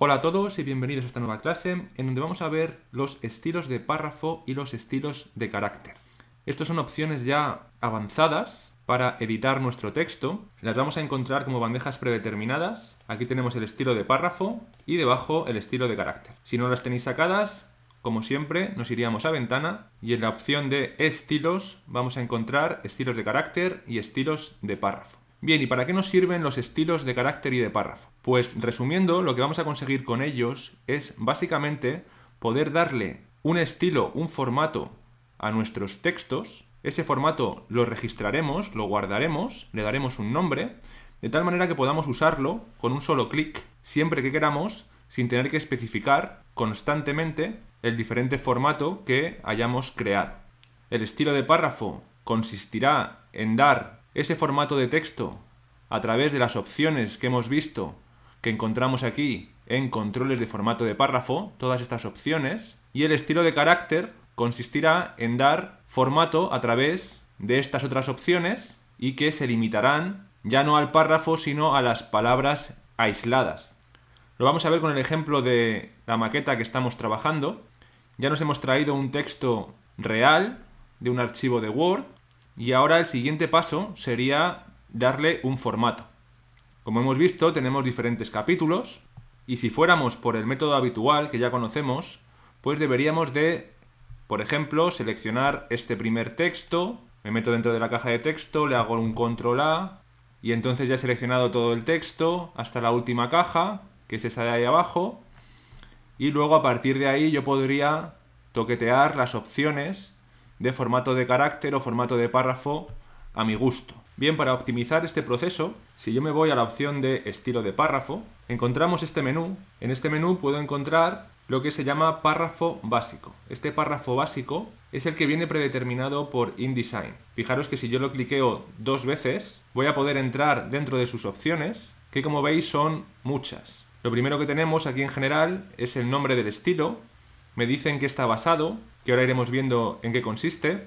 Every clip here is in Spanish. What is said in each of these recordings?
Hola a todos y bienvenidos a esta nueva clase en donde vamos a ver los estilos de párrafo y los estilos de carácter. Estas son opciones ya avanzadas para editar nuestro texto. Las vamos a encontrar como bandejas predeterminadas. Aquí tenemos el estilo de párrafo y debajo el estilo de carácter. Si no las tenéis sacadas, como siempre, nos iríamos a ventana y en la opción de estilos vamos a encontrar estilos de carácter y estilos de párrafo. Bien, ¿y para qué nos sirven los estilos de carácter y de párrafo? Pues resumiendo, lo que vamos a conseguir con ellos es básicamente poder darle un estilo, un formato a nuestros textos. Ese formato lo registraremos, lo guardaremos, le daremos un nombre, de tal manera que podamos usarlo con un solo clic siempre que queramos sin tener que especificar constantemente el diferente formato que hayamos creado. El estilo de párrafo consistirá en dar ese formato de texto a través de las opciones que hemos visto que encontramos aquí en controles de formato de párrafo, todas estas opciones, y el estilo de carácter consistirá en dar formato a través de estas otras opciones y que se limitarán ya no al párrafo sino a las palabras aisladas. Lo vamos a ver con el ejemplo de la maqueta que estamos trabajando. Ya nos hemos traído un texto real de un archivo de Word y ahora el siguiente paso sería darle un formato. Como hemos visto, tenemos diferentes capítulos y si fuéramos por el método habitual que ya conocemos, pues deberíamos de, por ejemplo, seleccionar este primer texto, me meto dentro de la caja de texto, le hago un control A y entonces ya he seleccionado todo el texto hasta la última caja que es esa de ahí abajo, y luego a partir de ahí yo podría toquetear las opciones de formato de carácter o formato de párrafo a mi gusto. Bien, para optimizar este proceso, si yo me voy a la opción de estilo de párrafo, encontramos este menú. En este menú puedo encontrar lo que se llama párrafo básico. Este párrafo básico es el que viene predeterminado por InDesign. Fijaros que si yo lo cliqueo dos veces, voy a poder entrar dentro de sus opciones, que como veis son muchas. Lo primero que tenemos aquí en general es el nombre del estilo, me dicen que está basado, que ahora iremos viendo en qué consiste,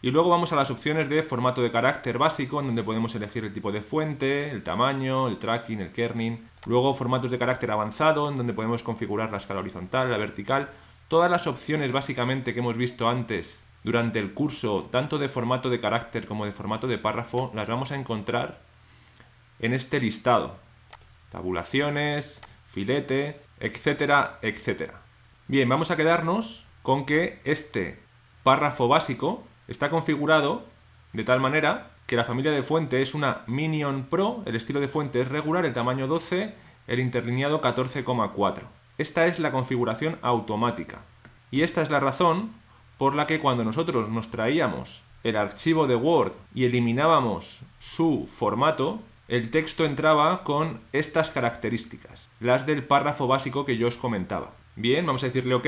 y luego vamos a las opciones de formato de carácter básico, en donde podemos elegir el tipo de fuente, el tamaño, el tracking, el kerning. Luego formatos de carácter avanzado, en donde podemos configurar la escala horizontal, la vertical. Todas las opciones básicamente que hemos visto antes durante el curso, tanto de formato de carácter como de formato de párrafo, las vamos a encontrar en este listado tabulaciones, filete, etcétera, etcétera. Bien, vamos a quedarnos con que este párrafo básico está configurado de tal manera que la familia de fuente es una Minion Pro, el estilo de fuente es regular, el tamaño 12, el interlineado 14,4. Esta es la configuración automática. Y esta es la razón por la que cuando nosotros nos traíamos el archivo de Word y eliminábamos su formato, el texto entraba con estas características, las del párrafo básico que yo os comentaba. Bien, vamos a decirle OK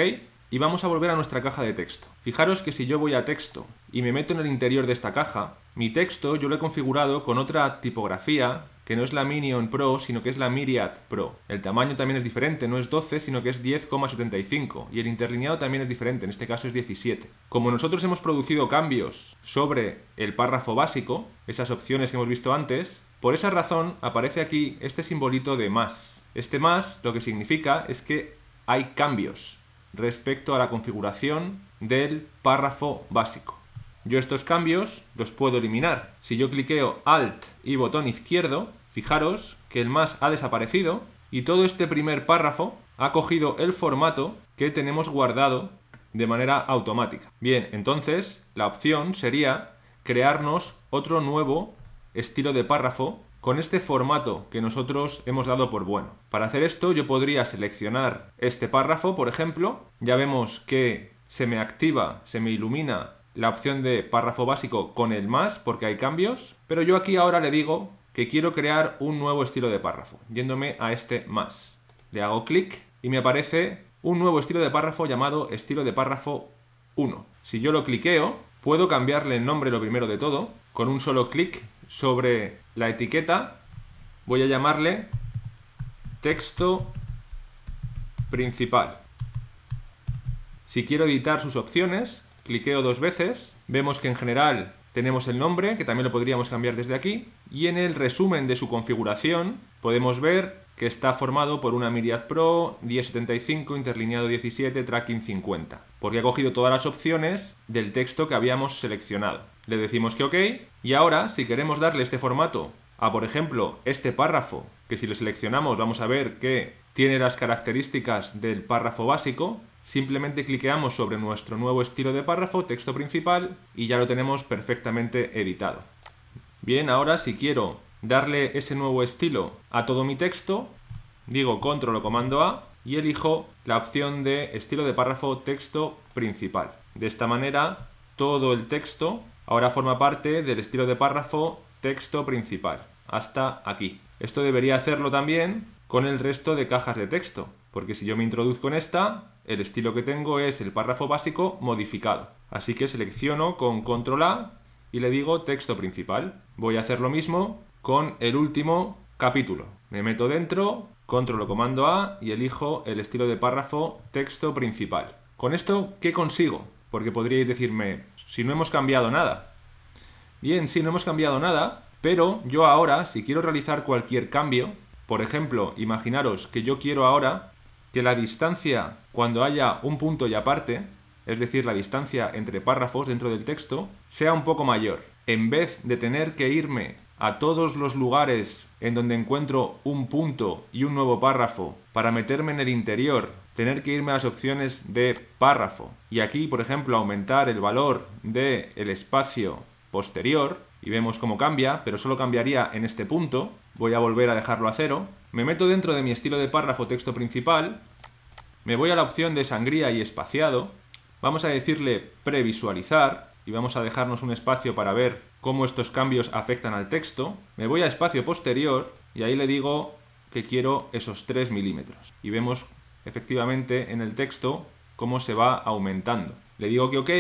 y vamos a volver a nuestra caja de texto. Fijaros que si yo voy a texto y me meto en el interior de esta caja, mi texto yo lo he configurado con otra tipografía que no es la Minion Pro, sino que es la Myriad Pro. El tamaño también es diferente, no es 12, sino que es 10,75. Y el interlineado también es diferente, en este caso es 17. Como nosotros hemos producido cambios sobre el párrafo básico, esas opciones que hemos visto antes, por esa razón aparece aquí este simbolito de más. Este más lo que significa es que hay cambios respecto a la configuración del párrafo básico. Yo estos cambios los puedo eliminar. Si yo cliqueo Alt y botón izquierdo, fijaros que el más ha desaparecido y todo este primer párrafo ha cogido el formato que tenemos guardado de manera automática. Bien, entonces la opción sería crearnos otro nuevo estilo de párrafo con este formato que nosotros hemos dado por bueno. Para hacer esto yo podría seleccionar este párrafo, por ejemplo. Ya vemos que se me activa, se me ilumina la opción de párrafo básico con el más porque hay cambios. Pero yo aquí ahora le digo que quiero crear un nuevo estilo de párrafo, yéndome a este más. Le hago clic y me aparece un nuevo estilo de párrafo llamado estilo de párrafo 1. Si yo lo cliqueo, puedo cambiarle el nombre lo primero de todo. Con un solo clic sobre la etiqueta voy a llamarle texto principal. Si quiero editar sus opciones, cliqueo dos veces, vemos que en general tenemos el nombre, que también lo podríamos cambiar desde aquí, y en el resumen de su configuración podemos ver que está formado por una Myriad Pro 1075 interlineado 17 tracking 50, porque ha cogido todas las opciones del texto que habíamos seleccionado. Le decimos que OK y ahora si queremos darle este formato a, por ejemplo, este párrafo, que si lo seleccionamos vamos a ver que tiene las características del párrafo básico, simplemente cliqueamos sobre nuestro nuevo estilo de párrafo, texto principal, y ya lo tenemos perfectamente editado. Bien, ahora si quiero darle ese nuevo estilo a todo mi texto, digo control o comando A y elijo la opción de estilo de párrafo texto principal. De esta manera, todo el texto ahora forma parte del estilo de párrafo texto principal, hasta aquí. Esto debería hacerlo también con el resto de cajas de texto, porque si yo me introduzco en esta, el estilo que tengo es el párrafo básico modificado. Así que selecciono con control A y le digo texto principal. Voy a hacer lo mismo con el último capítulo. Me meto dentro, control o comando A y elijo el estilo de párrafo texto principal. Con esto, ¿qué consigo? Porque podríais decirme, si no hemos cambiado nada. Bien, si no hemos cambiado nada, pero yo ahora, si quiero realizar cualquier cambio, por ejemplo, imaginaros que yo quiero ahora que la distancia cuando haya un punto y aparte, es decir, la distancia entre párrafos dentro del texto, sea un poco mayor. En vez de tener que irme a todos los lugares en donde encuentro un punto y un nuevo párrafo para meterme en el interior, tener que irme a las opciones de párrafo. Y aquí, por ejemplo, aumentar el valor del el espacio posterior y vemos cómo cambia, pero solo cambiaría en este punto, voy a volver a dejarlo a cero, me meto dentro de mi estilo de párrafo texto principal, me voy a la opción de sangría y espaciado, vamos a decirle previsualizar, y vamos a dejarnos un espacio para ver cómo estos cambios afectan al texto. Me voy a espacio posterior y ahí le digo que quiero esos 3 milímetros. Y vemos efectivamente en el texto cómo se va aumentando. Le digo que OK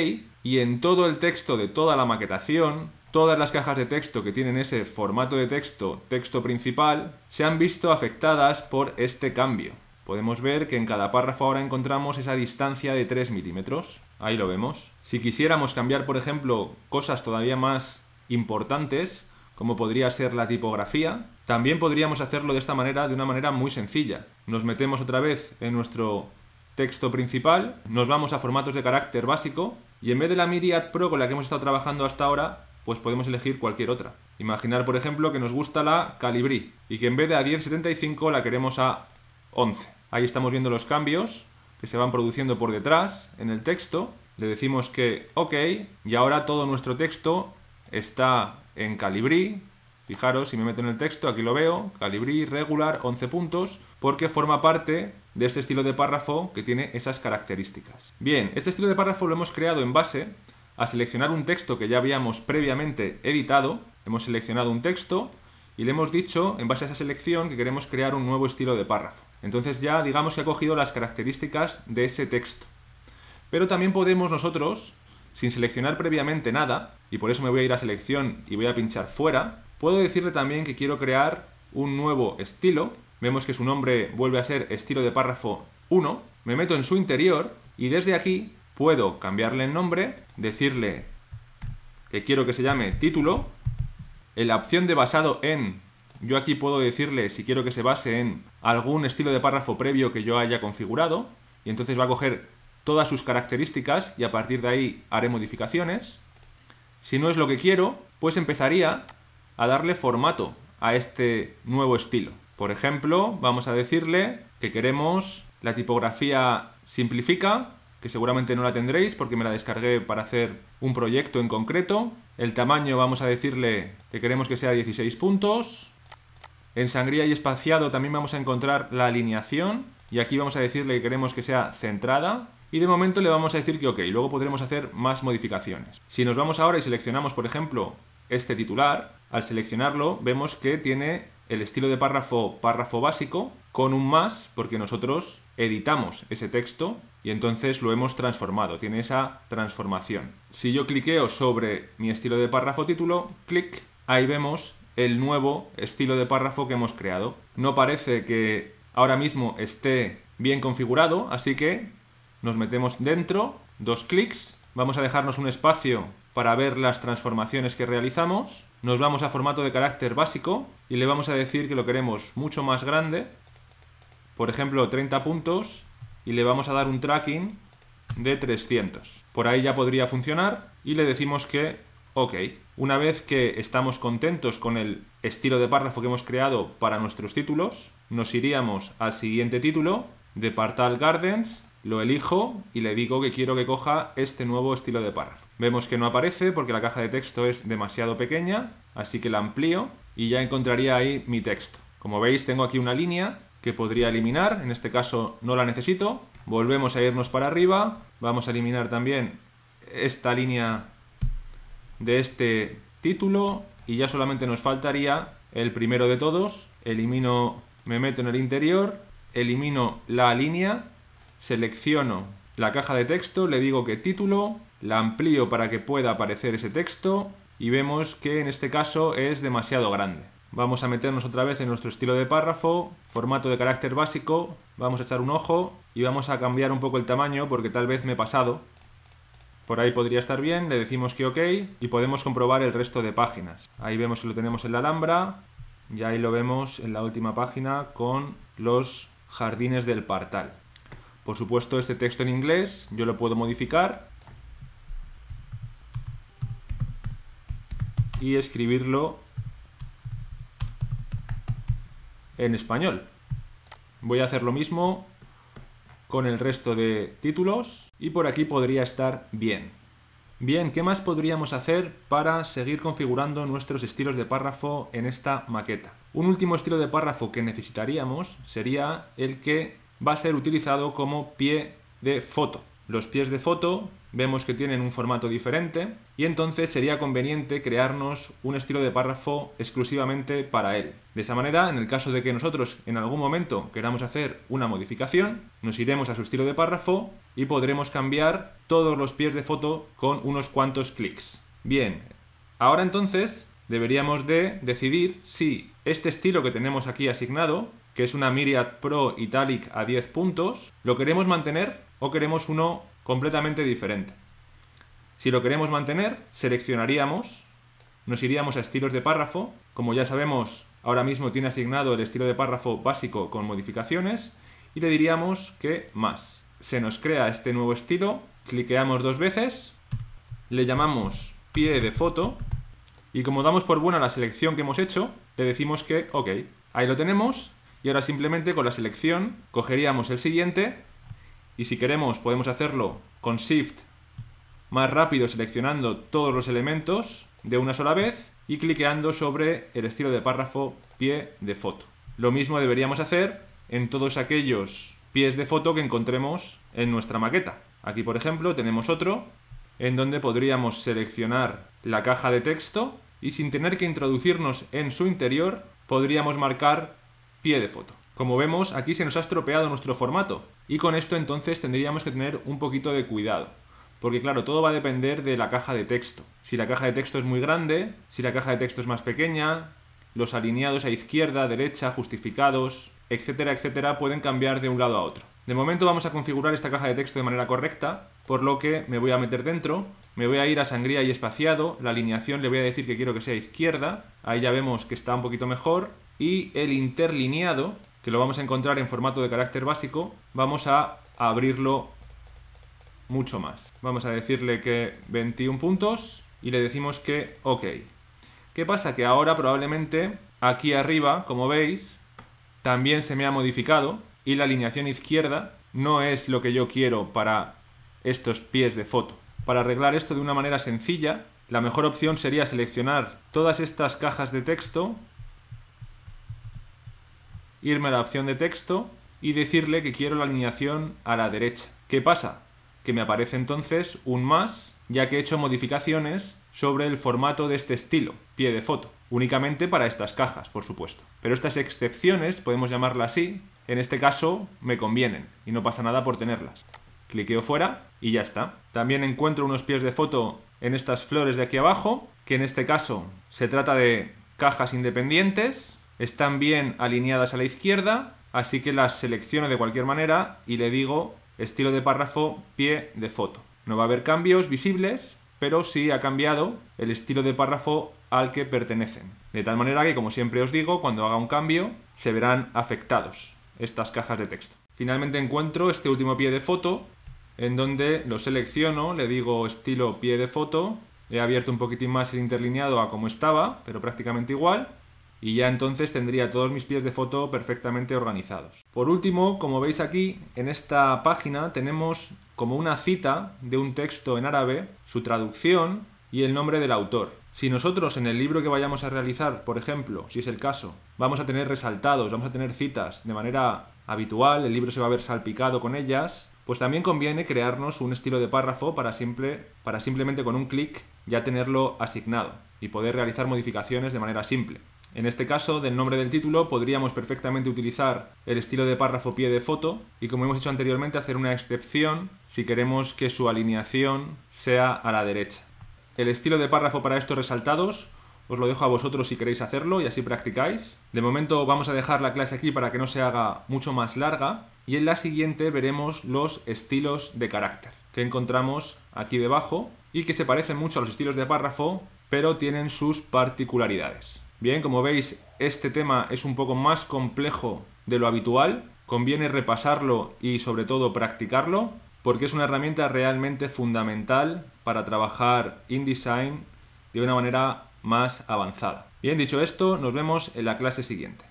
y en todo el texto de toda la maquetación, todas las cajas de texto que tienen ese formato de texto, texto principal, se han visto afectadas por este cambio. Podemos ver que en cada párrafo ahora encontramos esa distancia de 3 milímetros. Ahí lo vemos. Si quisiéramos cambiar, por ejemplo, cosas todavía más importantes, como podría ser la tipografía, también podríamos hacerlo de esta manera, de una manera muy sencilla. Nos metemos otra vez en nuestro texto principal, nos vamos a formatos de carácter básico y en vez de la Myriad Pro con la que hemos estado trabajando hasta ahora, pues podemos elegir cualquier otra. Imaginar, por ejemplo, que nos gusta la Calibri y que en vez de a 1075 la queremos a 11. Ahí estamos viendo los cambios que se van produciendo por detrás en el texto. Le decimos que OK y ahora todo nuestro texto está en Calibri. Fijaros, si me meto en el texto, aquí lo veo, Calibri regular 11 puntos, porque forma parte de este estilo de párrafo que tiene esas características. Bien, este estilo de párrafo lo hemos creado en base a seleccionar un texto que ya habíamos previamente editado. Hemos seleccionado un texto y le hemos dicho, en base a esa selección, que queremos crear un nuevo estilo de párrafo. Entonces ya digamos que ha cogido las características de ese texto. Pero también podemos nosotros, sin seleccionar previamente nada, y por eso me voy a ir a selección y voy a pinchar fuera, puedo decirle también que quiero crear un nuevo estilo. Vemos que su nombre vuelve a ser estilo de párrafo 1. Me meto en su interior y desde aquí puedo cambiarle el nombre, decirle que quiero que se llame título. En la opción de basado en yo aquí puedo decirle si quiero que se base en algún estilo de párrafo previo que yo haya configurado y entonces va a coger todas sus características y a partir de ahí haré modificaciones. Si no es lo que quiero, pues empezaría a darle formato a este nuevo estilo. Por ejemplo, vamos a decirle que queremos la tipografía simplifica, que seguramente no la tendréis porque me la descargué para hacer un proyecto en concreto. El tamaño vamos a decirle que queremos que sea 16 puntos. En sangría y espaciado también vamos a encontrar la alineación y aquí vamos a decirle que queremos que sea centrada y de momento le vamos a decir que ok, luego podremos hacer más modificaciones. Si nos vamos ahora y seleccionamos por ejemplo este titular, al seleccionarlo vemos que tiene el estilo de párrafo párrafo básico con un más porque nosotros editamos ese texto y entonces lo hemos transformado, tiene esa transformación. Si yo cliqueo sobre mi estilo de párrafo título, clic, ahí vemos el nuevo estilo de párrafo que hemos creado. No parece que ahora mismo esté bien configurado, así que nos metemos dentro, dos clics, vamos a dejarnos un espacio para ver las transformaciones que realizamos, nos vamos a formato de carácter básico y le vamos a decir que lo queremos mucho más grande por ejemplo, 30 puntos y le vamos a dar un tracking de 300. Por ahí ya podría funcionar y le decimos que OK. Una vez que estamos contentos con el estilo de párrafo que hemos creado para nuestros títulos, nos iríamos al siguiente título de Partal Gardens, lo elijo y le digo que quiero que coja este nuevo estilo de párrafo. Vemos que no aparece porque la caja de texto es demasiado pequeña, así que la amplío y ya encontraría ahí mi texto. Como veis tengo aquí una línea que podría eliminar, en este caso no la necesito. Volvemos a irnos para arriba, vamos a eliminar también esta línea de este título y ya solamente nos faltaría el primero de todos. Elimino, me meto en el interior, elimino la línea, selecciono la caja de texto, le digo que título, la amplío para que pueda aparecer ese texto y vemos que en este caso es demasiado grande. Vamos a meternos otra vez en nuestro estilo de párrafo, formato de carácter básico, vamos a echar un ojo y vamos a cambiar un poco el tamaño porque tal vez me he pasado. Por ahí podría estar bien, le decimos que OK y podemos comprobar el resto de páginas. Ahí vemos que lo tenemos en la Alhambra y ahí lo vemos en la última página con los jardines del Partal. Por supuesto, este texto en inglés yo lo puedo modificar y escribirlo en español. Voy a hacer lo mismo con el resto de títulos y por aquí podría estar bien. Bien, ¿qué más podríamos hacer para seguir configurando nuestros estilos de párrafo en esta maqueta? Un último estilo de párrafo que necesitaríamos sería el que va a ser utilizado como pie de foto. Los pies de foto vemos que tienen un formato diferente y entonces sería conveniente crearnos un estilo de párrafo exclusivamente para él. De esa manera, en el caso de que nosotros en algún momento queramos hacer una modificación, nos iremos a su estilo de párrafo y podremos cambiar todos los pies de foto con unos cuantos clics. Bien, ahora entonces deberíamos de decidir si este estilo que tenemos aquí asignado, que es una Myriad Pro Italic a 10 puntos, lo queremos mantener o queremos uno completamente diferente. Si lo queremos mantener, seleccionaríamos, nos iríamos a estilos de párrafo, como ya sabemos, ahora mismo tiene asignado el estilo de párrafo básico con modificaciones, y le diríamos que más. Se nos crea este nuevo estilo, cliqueamos dos veces, le llamamos pie de foto, y como damos por buena la selección que hemos hecho, le decimos que OK. Ahí lo tenemos, y ahora simplemente con la selección cogeríamos el siguiente y si queremos podemos hacerlo con Shift más rápido seleccionando todos los elementos de una sola vez y cliqueando sobre el estilo de párrafo pie de foto. Lo mismo deberíamos hacer en todos aquellos pies de foto que encontremos en nuestra maqueta. Aquí, por ejemplo, tenemos otro en donde podríamos seleccionar la caja de texto y sin tener que introducirnos en su interior podríamos marcar pie de foto. Como vemos, aquí se nos ha estropeado nuestro formato y con esto entonces tendríamos que tener un poquito de cuidado. Porque claro, todo va a depender de la caja de texto. Si la caja de texto es muy grande, si la caja de texto es más pequeña, los alineados a izquierda, derecha, justificados, etcétera, etcétera, pueden cambiar de un lado a otro. De momento vamos a configurar esta caja de texto de manera correcta, por lo que me voy a meter dentro, me voy a ir a sangría y espaciado, la alineación le voy a decir que quiero que sea izquierda, ahí ya vemos que está un poquito mejor, y el interlineado, que lo vamos a encontrar en formato de carácter básico, vamos a abrirlo mucho más. Vamos a decirle que 21 puntos y le decimos que OK. ¿Qué pasa? Que ahora probablemente aquí arriba, como veis, también se me ha modificado y la alineación izquierda no es lo que yo quiero para estos pies de foto. Para arreglar esto de una manera sencilla, la mejor opción sería seleccionar todas estas cajas de texto irme a la opción de texto y decirle que quiero la alineación a la derecha. ¿Qué pasa? Que me aparece entonces un más, ya que he hecho modificaciones sobre el formato de este estilo, pie de foto, únicamente para estas cajas, por supuesto. Pero estas excepciones, podemos llamarlas así, en este caso me convienen y no pasa nada por tenerlas. Cliqueo fuera y ya está. También encuentro unos pies de foto en estas flores de aquí abajo, que en este caso se trata de cajas independientes, están bien alineadas a la izquierda, así que las selecciono de cualquier manera y le digo estilo de párrafo pie de foto. No va a haber cambios visibles, pero sí ha cambiado el estilo de párrafo al que pertenecen. De tal manera que, como siempre os digo, cuando haga un cambio se verán afectados estas cajas de texto. Finalmente encuentro este último pie de foto en donde lo selecciono, le digo estilo pie de foto, he abierto un poquitín más el interlineado a como estaba, pero prácticamente igual, y ya entonces tendría todos mis pies de foto perfectamente organizados. Por último, como veis aquí, en esta página tenemos como una cita de un texto en árabe, su traducción y el nombre del autor. Si nosotros en el libro que vayamos a realizar, por ejemplo, si es el caso, vamos a tener resaltados, vamos a tener citas de manera habitual, el libro se va a ver salpicado con ellas, pues también conviene crearnos un estilo de párrafo para, simple, para simplemente con un clic ya tenerlo asignado y poder realizar modificaciones de manera simple. En este caso, del nombre del título podríamos perfectamente utilizar el estilo de párrafo pie de foto y como hemos hecho anteriormente hacer una excepción si queremos que su alineación sea a la derecha. El estilo de párrafo para estos resaltados os lo dejo a vosotros si queréis hacerlo y así practicáis. De momento vamos a dejar la clase aquí para que no se haga mucho más larga y en la siguiente veremos los estilos de carácter que encontramos aquí debajo y que se parecen mucho a los estilos de párrafo pero tienen sus particularidades. Bien, como veis, este tema es un poco más complejo de lo habitual. Conviene repasarlo y sobre todo practicarlo porque es una herramienta realmente fundamental para trabajar InDesign de una manera más avanzada. Bien, dicho esto, nos vemos en la clase siguiente.